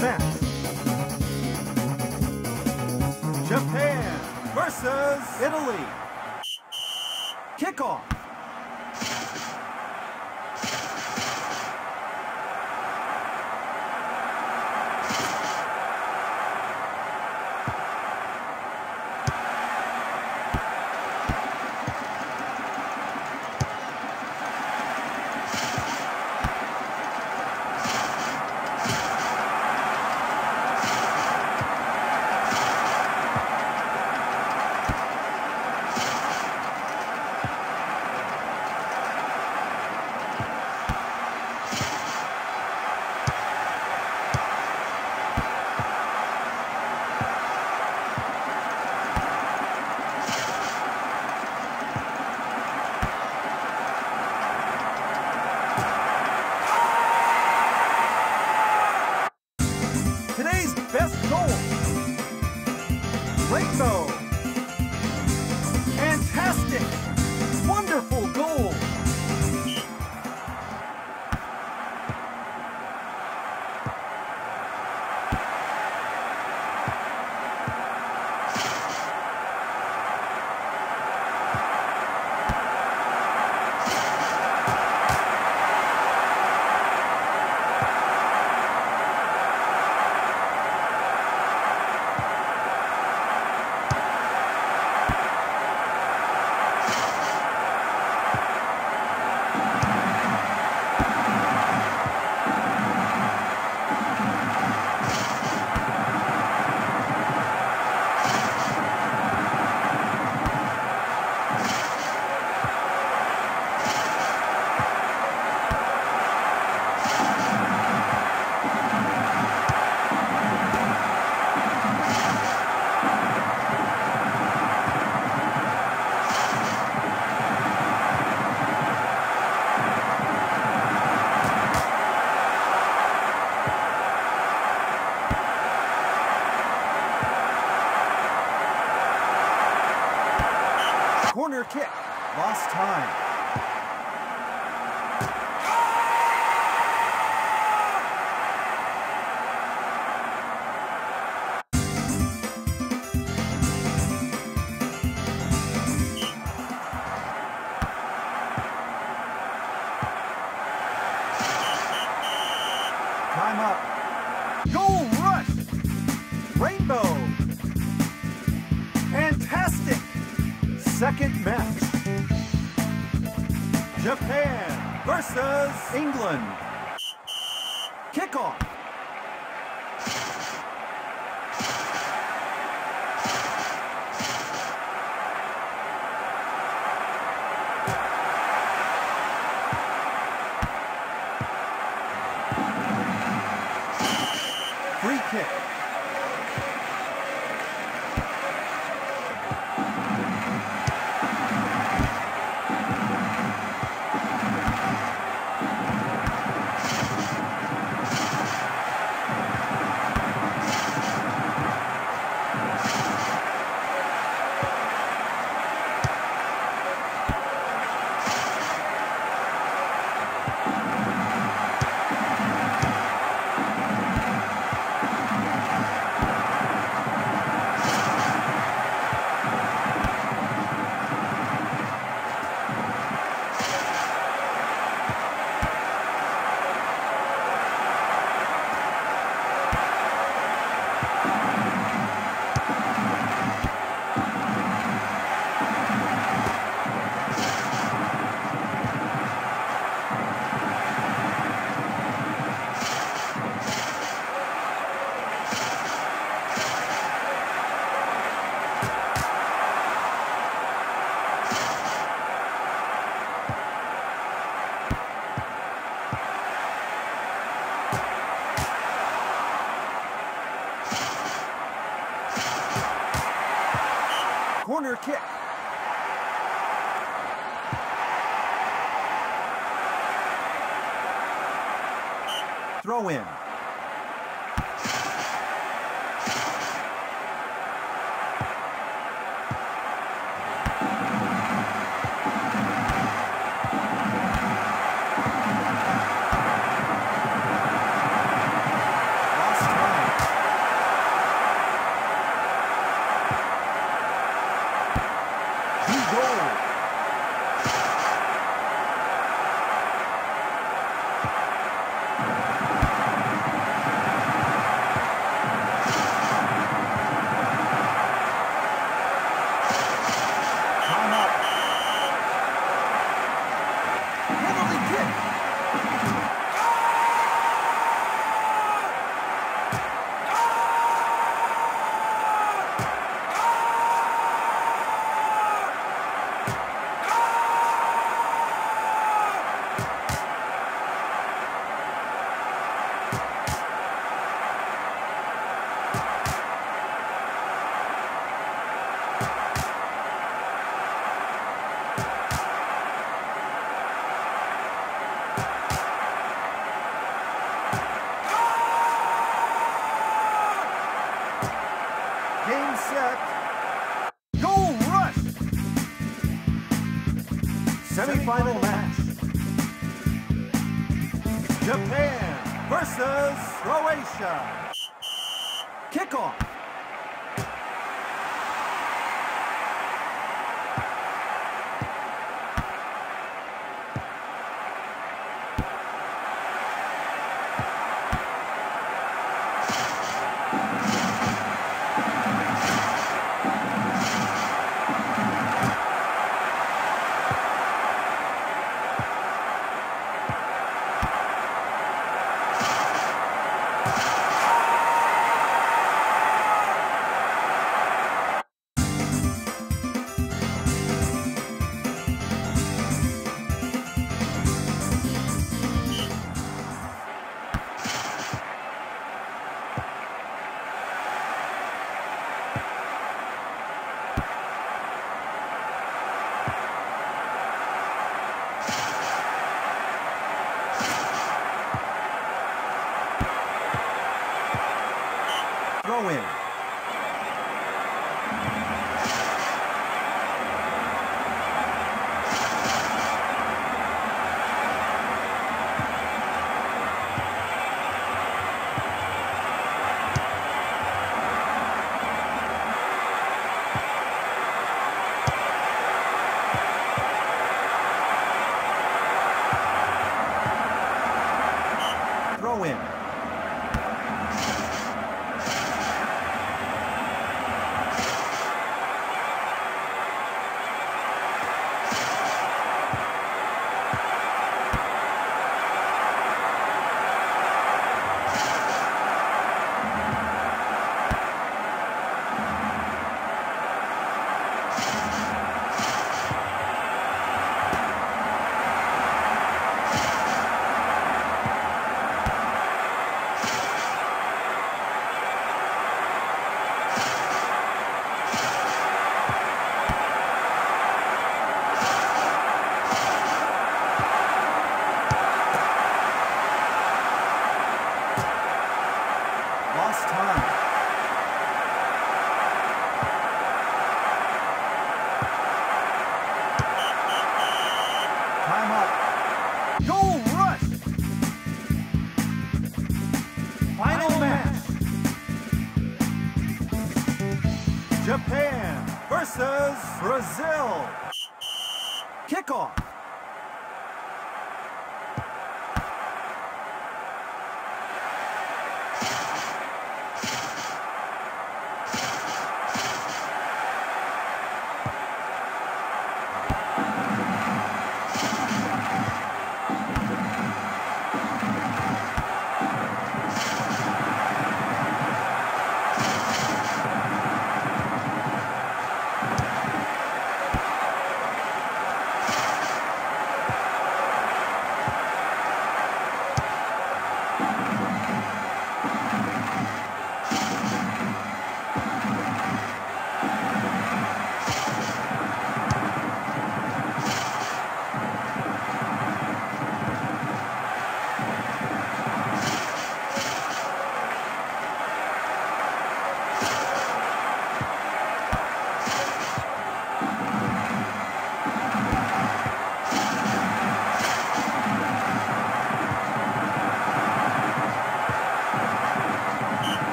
match. Japan versus Italy. Kickoff. Corner kick. Lost time. Time up. Goal rush. Rainbow. Second match. Japan versus England. Kickoff. Croatia.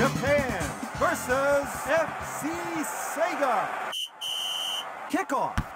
Japan versus FC Sega. Kickoff.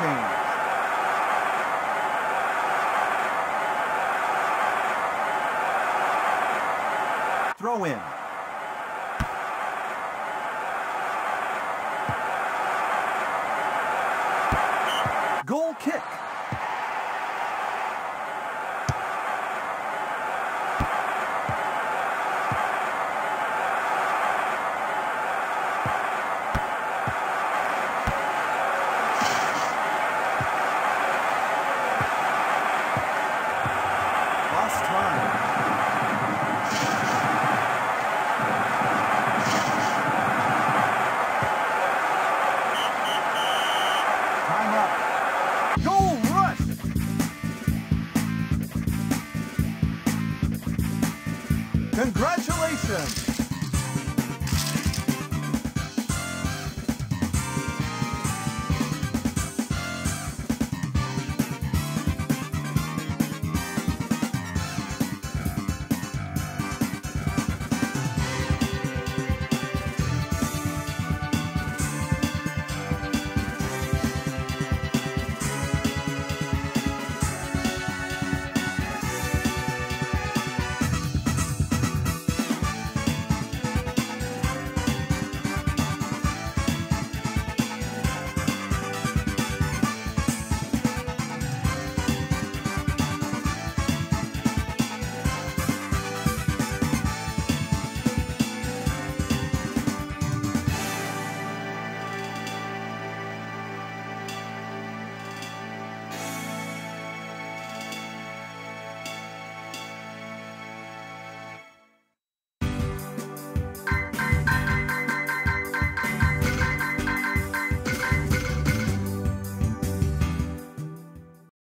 Member